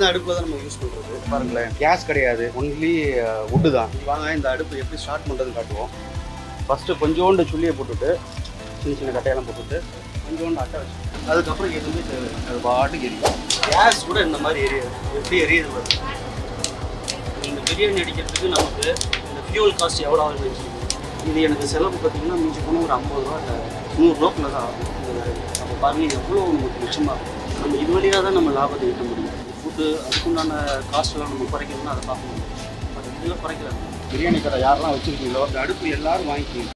இந்த அடுப்பு தான் நம்ம யூஸ் பண்ணுறது பாருங்களேன் கேஸ் கிடையாது. ஒன்லி வுட்டு தான். வாங்க இந்த அடுப்பு எப்படி ஸ்டார்ட் பண்ணுறதுன்னு காட்டுவோம். ஃபஸ்ட்டு கொஞ்சோண்டு சுள்ளியை போட்டுட்டு சின்ன சின்ன கட்டையெல்லாம் போட்டுட்டு கொஞ்சோண்டு அட்டை வச்சு அதுக்கப்புறம் எதுவுமே தேவை அது பாட்டுக்கு எரியும். கேஸ் கூட இந்த மாதிரி எரியாது. எப்படி எரியுது பாருங்க இந்த பிரியாணி அடிக்கிறதுக்கு நமக்கு இந்த ஃபியூல் காஸ்ட் எவ்வளோ ஆகுதுன்னு இது எனக்கு செலவு பார்த்தீங்கன்னா மிஞ்சி போனால் ஒரு ஐம்பது ரூபா இல்லை நூறுரூவாக்குள்ள தான் ஆகும். இந்த விறகு. அப்போ பாருங்க எவ்வளோ நமக்கு மிச்சமாகும். நம்ம இது வழியாக தான் நம்ம லாபத்தை ஈட்ட முடியும். அதுக்கு அதுக்குண்டான காஸ்ட்டெல்லாம் நம்ம குறைக்கணும்னா அதை பார்க்கணும் பட் இதில் குறைக்கல. பிரியாணி கடை யாரெல்லாம் வச்சுருக்கீங்களோ அந்த அடுப்பு எல்லாரும் வாங்கிக்கணும்.